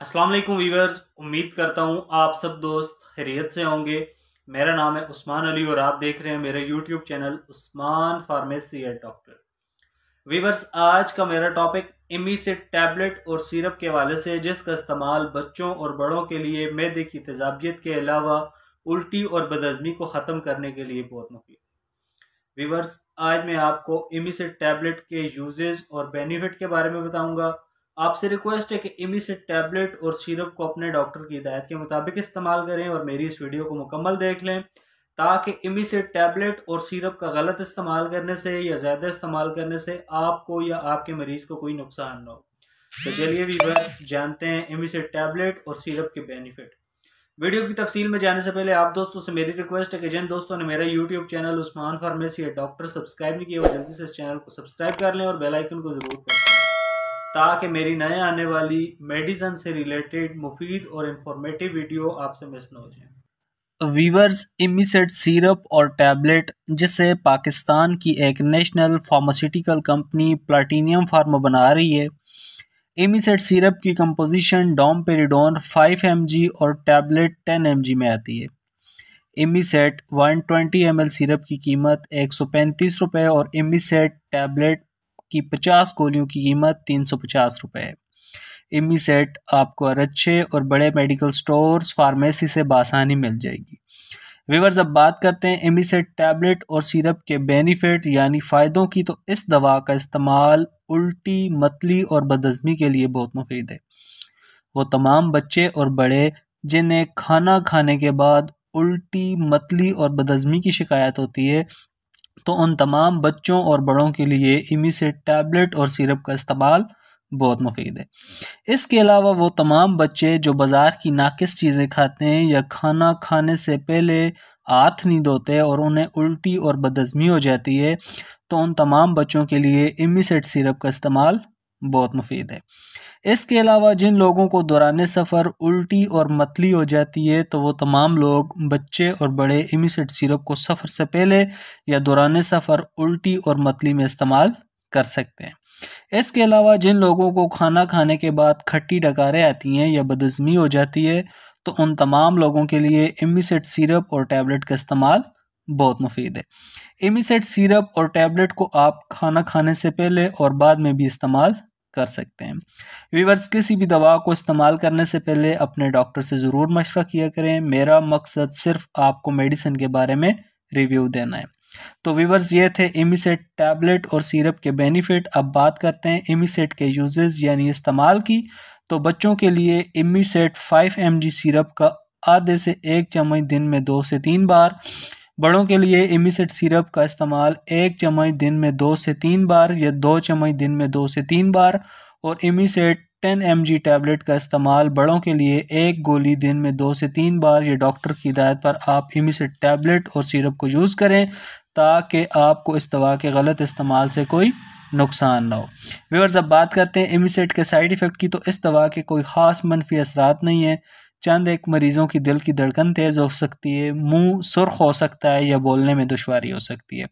अस्सलाम वालेकुम वीवर्स, उम्मीद करता हूँ आप सब दोस्त खैरियत से होंगे। मेरा नाम है उस्मान अली और आप देख रहे हैं मेरा यूट्यूब चैनल उस्मान फार्मेसी एड डॉक्टर। वीवर्स, आज का मेरा टॉपिक इमीसिड टैबलेट और सिरप के हवाले से जिसका इस्तेमाल बच्चों और बड़ों के लिए मैदे की तेजाबियत के अलावा उल्टी और बदहजमी को ख़त्म करने के लिए बहुत मुफीद वीवर्स, आज मैं आपको इमीसिड टैबलेट के यूजेज और बेनिफिट के बारे में बताऊँगा। आपसे रिक्वेस्ट है कि इमिसिड टैबलेट और सिरप को अपने डॉक्टर की हिदायत के मुताबिक इस्तेमाल करें और मेरी इस वीडियो को मुकम्मल देख लें, ताकि इमिसिड टैबलेट और सिरप का गलत इस्तेमाल करने से या ज़्यादा इस्तेमाल करने से आपको या आपके मरीज़ को कोई नुकसान ना हो। तो चलिए भी जानते हैं इमिसिड टैबलेट और सिरप के बेनिफिट वीडियो की तफसील में जाने से पहले आप दोस्तों से मेरी रिक्वेस्ट है कि जिन दोस्तों ने मेरा YouTube channel Usman pharmacy doctor subscribe नहीं किया, वो जल्दी से इस चैनल को सब्सक्राइब कर लें और बेलाइकन को ज़रूर प्रेस ताकि मेरी नए आने वाली मेडिसन से रिलेटेड मुफीद और इंफॉर्मेटिव वीडियो आपसे मिस न हो जाए। वीवर्स इमिसेट सिरप और टैबलेट जिसे पाकिस्तान की एक national pharmaceutical company platinum pharma बना रही है। इमिसेट सिरप की कंपोजिशन डोम पेरिडोन 5 एम और टैबलेट 10 एम में आती है। इमिसेट 120 ट्वेंटी सिरप की कीमत एक सौ पैंतीस रुपये और इमिसेट टैबलेट की पचास गोलियों की कीमत तीन सौ पचास रुपये है। इमी सेट आपको अच्छे और बड़े मेडिकल स्टोर्स, फार्मेसी से बासानी मिल जाएगी। विवर्स अब बात करते हैं एमिसेट टैबलेट और सिरप के बेनिफिट, यानी फ़ायदों की। तो इस दवा का इस्तेमाल उल्टी, मतली और बदज़मी के लिए बहुत मुफीद है। वो तमाम बच्चे और बड़े, जिन्हें खाना खाने के बाद उल्टी, मतली और बदज़मी की शिकायत होती है तो उन तमाम बच्चों और बड़ों के लिए इमी से टैबलेट और सिरप का इस्तेमाल बहुत मुफीद है। इसके अलावा वो तमाम बच्चे जो बाज़ार की नाकस चीज़ें खाते हैं या खाना खाने से पहले हाथ नहीं धोते और उन्हें उल्टी और बदज़मी हो जाती है तो उन तमाम बच्चों के लिए इमीसेट सिरप का इस्तेमाल बहुत मुफीद है। इसके अलावा जिन लोगों को दौरान सफ़र उल्टी और मतली हो जाती है तो वो तमाम लोग बच्चे और बड़े इमिसेट सिरप को सफ़र से पहले या दौरान सफ़र उल्टी और मतली में इस्तेमाल कर सकते हैं। इसके अलावा जिन लोगों को खाना खाने के बाद खट्टी डकारें आती हैं या बदज़मी हो जाती है तो उन तमाम लोगों के लिए इमिसेट सिरप और टैबलेट का इस्तेमाल बहुत मुफीद है। इमिसेट सिरप और टैबलेट को आप खाना खाने से पहले और बाद में भी इस्तेमाल कर सकते हैं। वीवर्स किसी भी दवा को इस्तेमाल करने से पहले अपने डॉक्टर से ज़रूर मशवरा किया करें। मेरा मकसद सिर्फ़ आपको मेडिसिन के बारे में रिव्यू देना है। तो वीवर्स ये थे इमिसेट टैबलेट और सिरप के बेनिफिट अब बात करते हैं इमिसेट के यूजेस यानी इस्तेमाल की। तो बच्चों के लिए इमिसेट 5 एम सिरप का आधे से एक चम्मच दिन में दो से तीन बार। बड़ों के लिए इमिसेट सिरप का इस्तेमाल एक चम्मच दिन में दो से तीन बार या दो चम्मच दिन में दो से तीन बार और Emiset ten M G tablet का इस्तेमाल बड़ों के लिए एक गोली दिन में दो से तीन बार या डॉक्टर की हिदायत पर आप इमिसेट टैबलेट और सिरप को यूज़ करें ताकि आपको इस दवा के गलत इस्तेमाल से कोई नुकसान ना हो। व्यूअर्स, अब बात करते हैं इमिसेट के साइड इफ़ेक्ट की। तो इस दवा के कोई ख़ास मनफी असरात नहीं है। चंद एक मरीज़ों की दिल की धड़कन तेज़ हो सकती है, मुँह सुर्ख हो सकता है या बोलने में दुशारी हो सकती है।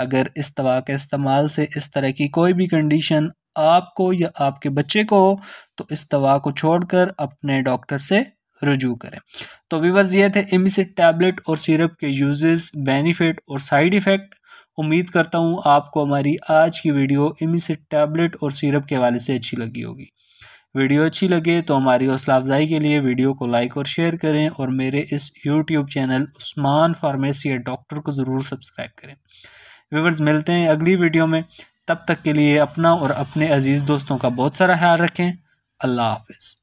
अगर इस दवा के इस्तेमाल से इस तरह की कोई भी कंडीशन आपको या आपके बच्चे को हो तो इस दवा को छोड़कर अपने डॉक्टर से रजू करें। तो विवर्स ये थे इमिसिट टैबलेट और सिरप के यूजेस, बेनिफिट और साइड इफ़ेक्ट। उम्मीद करता हूँ आपको हमारी आज की वीडियो इमिसिट टैबलेट और सिरप के हवाले से अच्छी लगी होगी। वीडियो अच्छी लगे तो हमारी हौसला अफजाई के लिए वीडियो को लाइक और शेयर करें और मेरे इस YouTube channel Usman pharmacy doctor को ज़रूर सब्सक्राइब करें। व्यूवर्स, मिलते हैं अगली वीडियो में। तब तक के लिए अपना और अपने अज़ीज़ दोस्तों का बहुत सारा ख्याल रखें। अल्लाह हाफिज़।